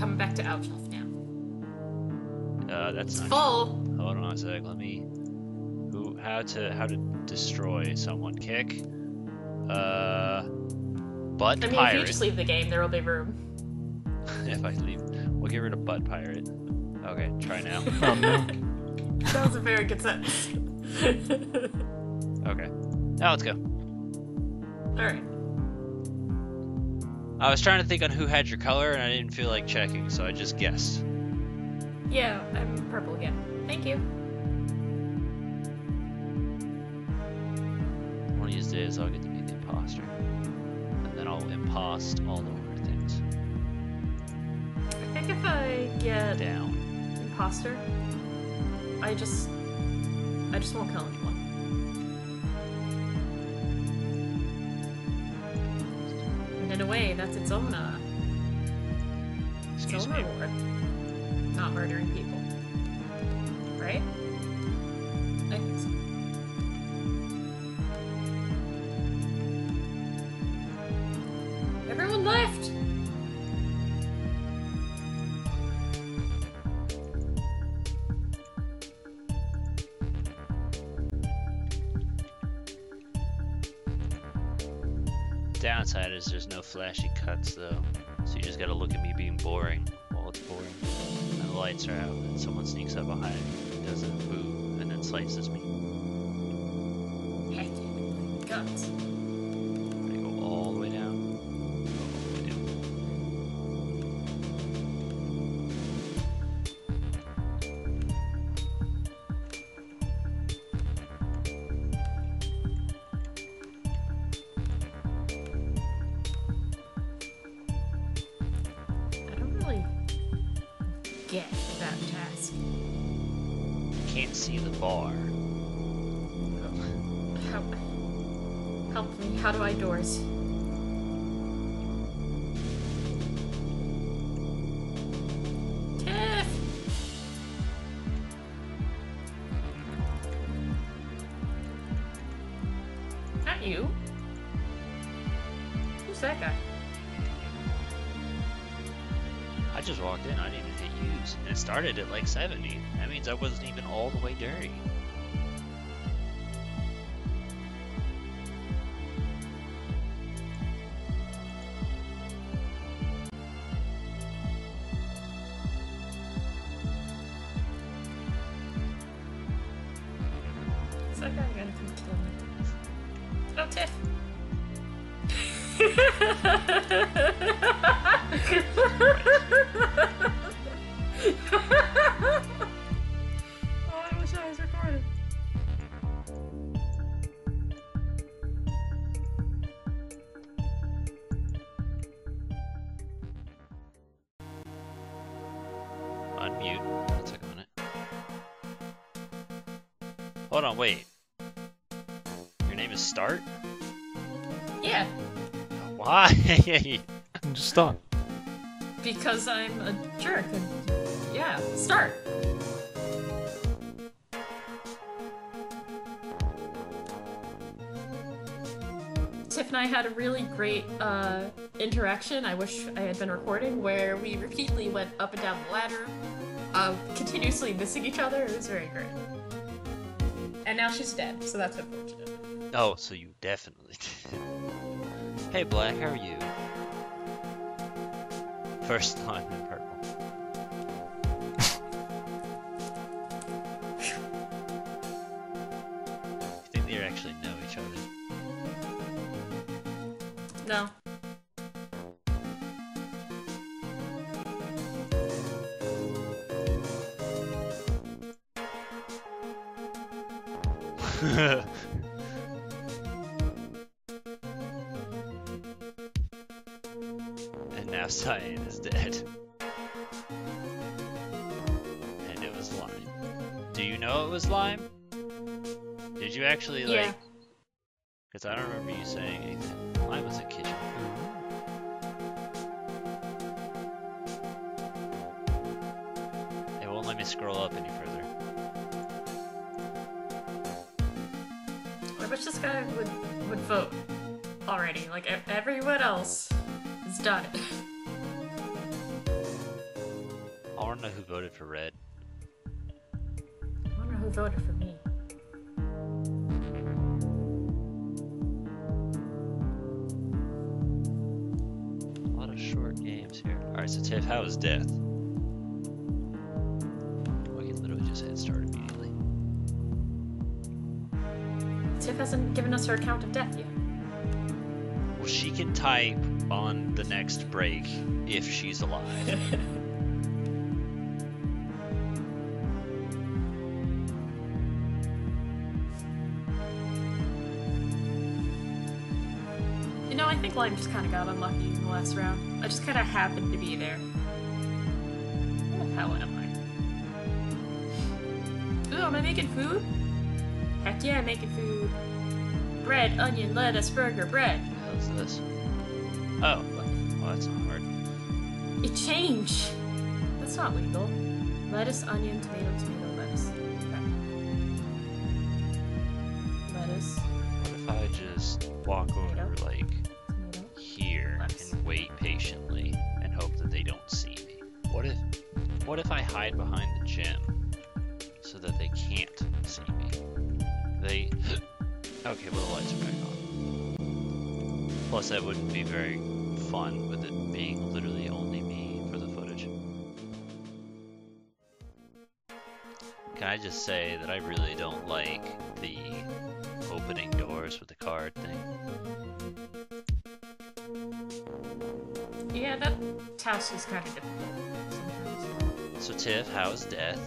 coming back to Alchef now. Uh, that's It's not. full. Hold on a sec. Let me. Who? How to? How to destroy someone? Kick. Uh. Butt I mean, if you just leave the game, there will be room. if I leave, we'll get rid of butt pirate. Okay, try now. Oh no. That was a very good sentence. Okay. Now let's go. Alright. I was trying to think on who had your color, and I didn't feel like checking, so I just guessed. Yeah, I'm purple again. Thank you. One of these days, I'll get to be the imposter, and then I'll impost all the over things. I think if I get Down. imposter, I just I just won't kill anyone. Its its Excuse me. Not murdering people. Right? I think so. Everyone left! Downside is there's no flashy cuts though, so you just gotta look at me being boring while it's boring. And the lights are out, and someone sneaks up behind me, does a boo, and then slices me. Heck. Guns. Get that task. Can't see the bar. Help. Help me. How do I doors? Tiff! Not you. Who's that guy? I just walked in, I didn't even hit use, and it started at like 70. That means I wasn't even all the way dirty. Just stop. because I'm a jerk. And yeah, start. Tiff and I had a really great uh, interaction. I wish I had been recording, where we repeatedly went up and down the ladder, uh, continuously missing each other. It was very great. And now she's dead, so that's unfortunate. oh, so you definitely did. Hey, Black, how are you? First time in purple. I think they actually know each other. No. and now Cyan is dead. And it was Lime. Do you know it was Lime? Did you actually like? Yeah. Because I don't remember you saying anything. Lime was a kitchen. It won't let me scroll up any further. I wish this guy would would vote already. Like everyone else has done it. to know who voted for red. I wonder who voted for me. A lot of short games here. Alright, so Tiff, how is death? We can literally just hit start immediately. Tiff hasn't given us her account of death yet. Well, she can type on the next break if she's alive. think Lime just kind of got unlucky in the last round. I just kind of happened to be there. Where the hell am I? Ooh, am I making food? Heck yeah, I'm making food. Bread, onion, lettuce, burger, bread. How's this? Oh, well, that's not hard. It changed. That's not legal. Lettuce, onion, tomato, tomato, lettuce. Okay. Lettuce, What if I just walk over, like, patiently and hope that they don't see me? What if, what if I hide behind the gym so that they can't see me? They, okay, well the lights are back on. Plus, that wouldn't be very fun with it being literally only me for the footage. Can I just say that I really don't like the opening doors with the card thing? Yeah, that task is kind of difficult sometimes. So Tiff, how's death?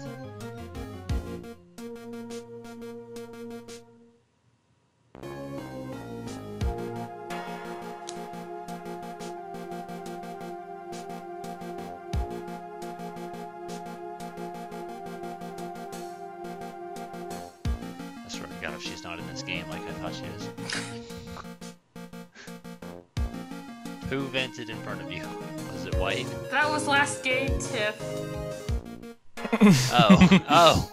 Who vented in front of you? Was it White? That was last game, Tiff. Oh, oh.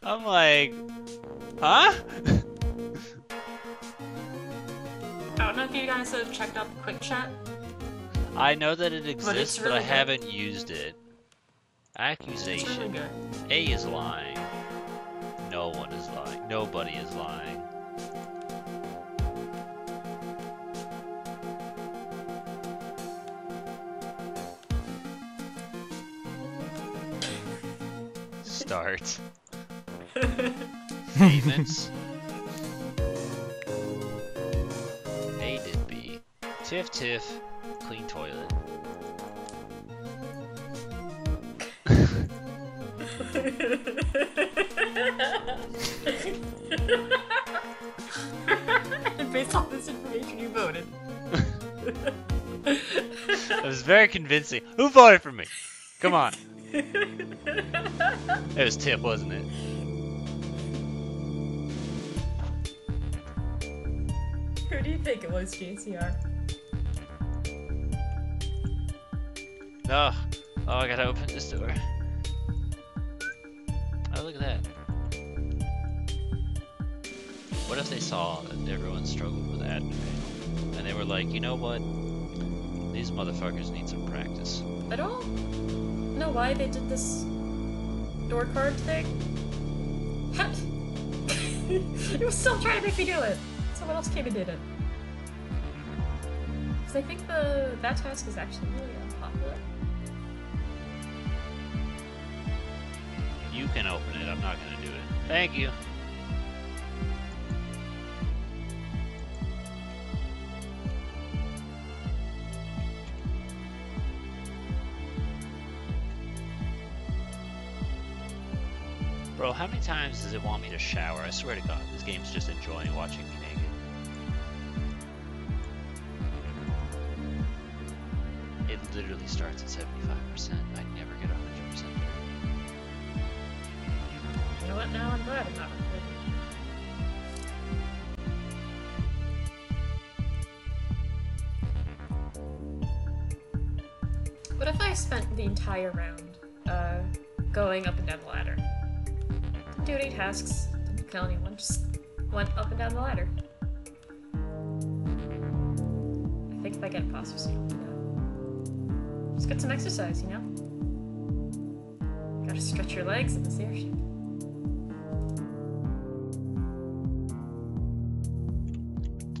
I'm like, huh? I don't know if you guys have checked out the quick chat. I know that it exists, but, really I good. haven't used it. It's really Accusation. A is lying. No one is lying. Nobody is lying. Start. Statements. A did B. Tiff Tiff. Clean toilet. and based on this information, you voted. That was very convincing. Who voted for me? Come on. It was Tip, wasn't it? Who do you think it was, JCR? Oh, oh, I gotta open this door. Oh, look at that. What if they saw that everyone struggled with admin and they were like, you know what? These motherfuckers need some practice. I don't know why they did this door card thing. What? It was still trying to make me do it. Someone else came and did it. Because I think the that task is actually really unpopular. You can open it. I'm not gonna do it. Thank you. Bro, how many times does it want me to shower? I swear to God, this game's just enjoying watching me naked. It literally starts at 75%. I never get 100% You know what? Now I'm glad I'm not recording. What if I spent the entire round uh, going up and down the ladder? Didn't do any tasks, didn't kill anyone, just went up and down the ladder. I think if I get imposter, don't do that. Just get some exercise, you know? Gotta stretch your legs in this airship.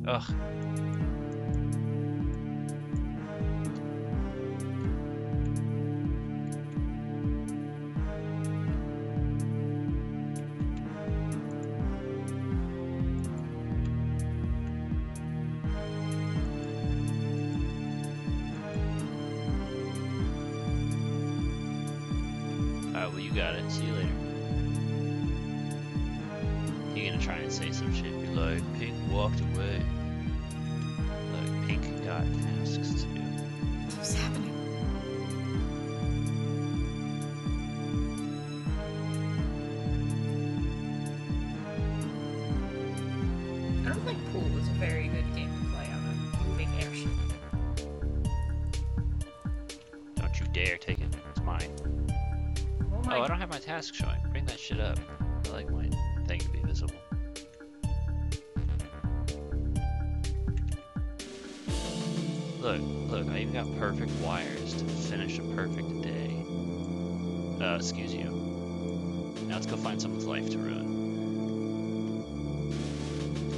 Ugh. Walked away. Like, Pink got tasks too. What's happening? I don't think Pool is a very good game to play on a moving airship. Don't you dare take it. It's mine. Oh my Oh, I don't have my task showing. A perfect day. Uh, excuse you. Now let's go find someone's life to ruin.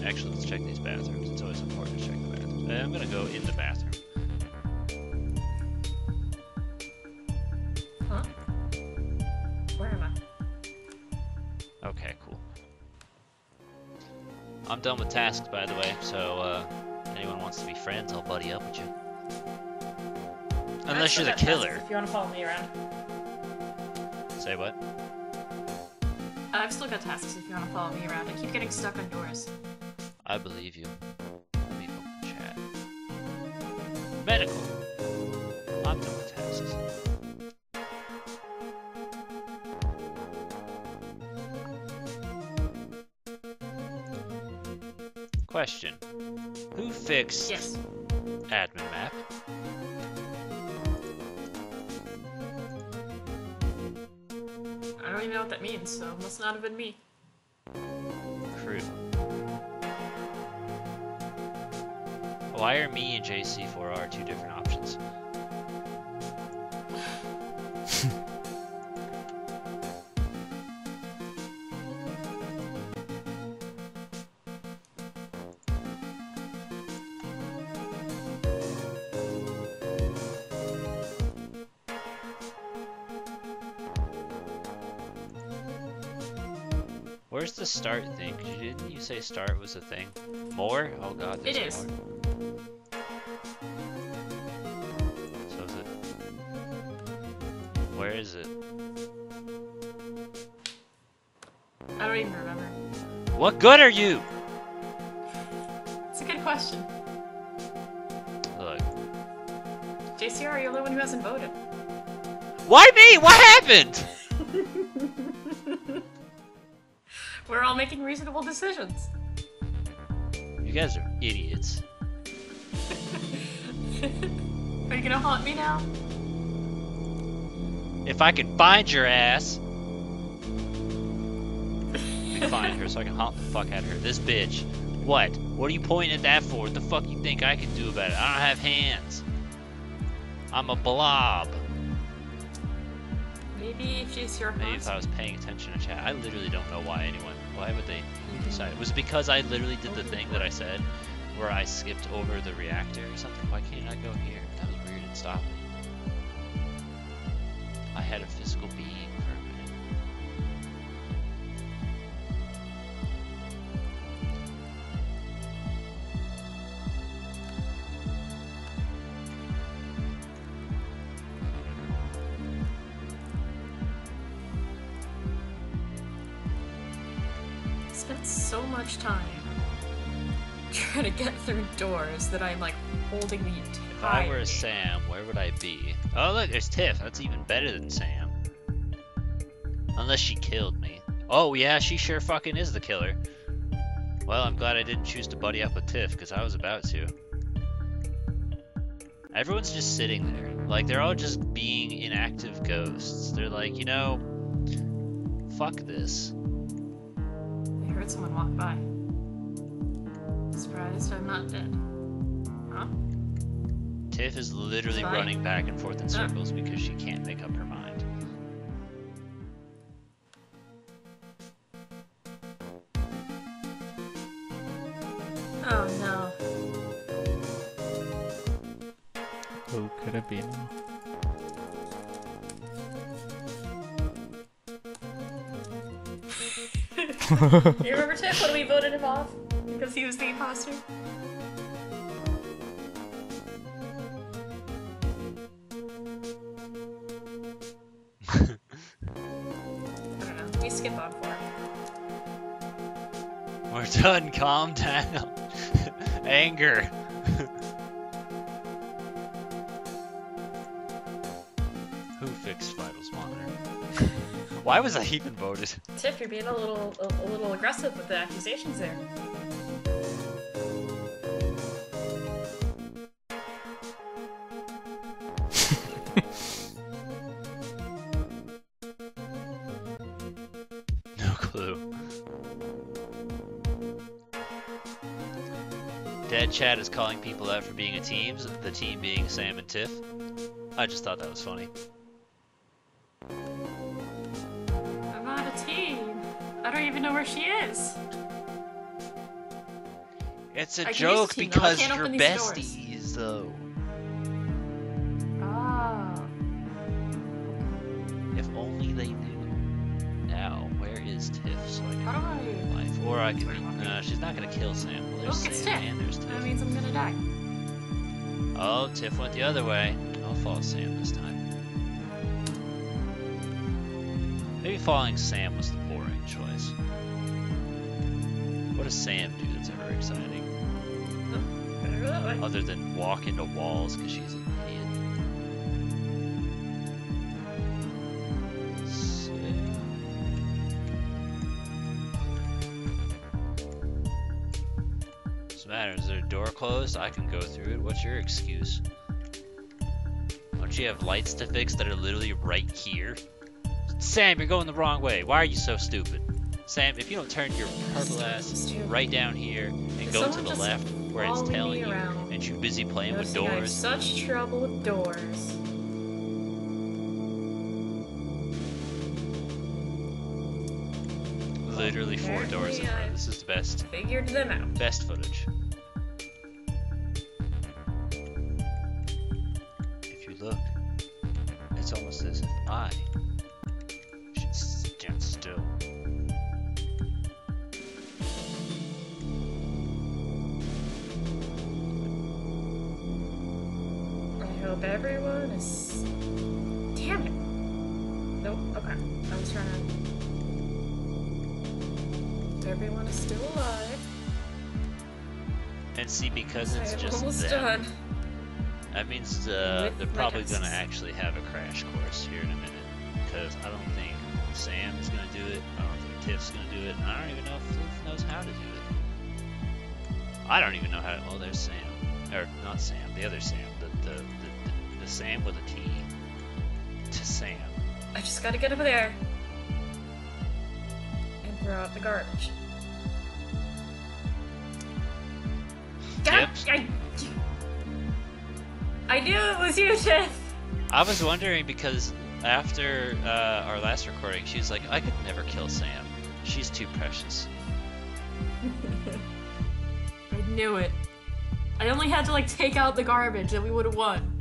Actually, let's check these bathrooms. It's always important to check the bathrooms. Uh, I'm gonna go in the bathroom. Huh? Where am I? Okay, cool. I'm done with tasks, by the way, so uh, anyone wants to be friends, I'll buddy up with you. I've Unless you're the killer. If you want to follow me around. Say what? I've still got tasks if you want to follow me around. I keep getting stuck on doors. I believe you. Let me open chat. Medical. I'm done with tasks. Question. Who fixed Yes. What that means, so must not have been me. Crew. Why are me and JC4R two different options? Start thing. Didn't you say start was a thing? More? Oh god, there's It is. more. So is it? Where is it? I don't even remember. What good are you? It's a good question. Look. JCR, you're the one who hasn't voted. Why me? What happened? We're all making reasonable decisions. You guys are idiots. Are you gonna haunt me now? If I can find your ass. Let me find her so I can haunt the fuck out of her. This bitch. What? What are you pointing at that for? What the fuck you think I can do about it? I don't have hands. I'm a blob. Maybe if JCR Maybe haunts if I was paying attention to chat. I literally don't know why anyone. Why would they decide? It was because I literally did the thing that I said, where I skipped over the reactor or something? Why can't I go here? That was weird. It stopped me. I had a physical being spent so much time trying to get through doors that I'm like holding the If I were Sam, where would I be? Oh look, there's Tiff. That's even better than Sam. Unless she killed me. Oh yeah, she sure fucking is the killer. Well, I'm glad I didn't choose to buddy up with Tiff, because I was about to. Everyone's just sitting there. Like, they're all just being inactive ghosts. They're like, you know, fuck this. Heard someone walk by. Surprised I'm not dead. Huh? Tiff is literally running back and forth in circles because she can't make up her mind. You remember Tiff when we voted him off because he was the imposter? We skip on four. We're done. Calm down. Anger. Why was I even voted? Tiff, you're being a little a, a little aggressive with the accusations there. No clue. Dead Chat is calling people out for being a team, the team being Sam and Tiff. I just thought that was funny. It's a I joke the team, though. I because you're these doors. besties, though. Oh. If only they knew. Now, where is Tiff so I How do I? life? Or I can. No, uh, she's not gonna kill Sam. Well, there's Look, it's Sam Tiff. and there's Tiff. That means I'm gonna die. Oh, Tiff went the other way. I'll follow Sam this time. Maybe following Sam was the boring choice. What does Sam do that's ever exciting? Other than walk into walls because she's an idiot. What's the matter? Is there a door closed? I can go through it. What's your excuse? Don't you have lights to fix that are literally right here? Sam, you're going the wrong way. Why are you so stupid? Sam, if you don't turn your purple ass right down here and go to the left where it's telling you around? and you're busy playing with Noticing I have doors, such trouble with doors. literally four doors in front. This is the best Figured them out. best footage. Everyone is. Damn it! Nope. Okay. I was trying to. Everyone is still alive. And see, because it's just almost them, done. that means uh, they're probably going to actually have a crash course here in a minute. Because I don't think Sam is going to do it. I don't think Tiff's going to do it. and I don't even know if Tiff knows how to do it. I don't even know how to. Oh, there's Sam. Or not Sam, the other Sam. The, the, the, the Sam with a T. To Sam. I just gotta get over there. And throw out the garbage. God, I, I knew it was you, Tiff! I was wondering because after uh, our last recording, she was like, I could never kill Sam. She's too precious. I knew it. I only had to like take out the garbage and we would have won.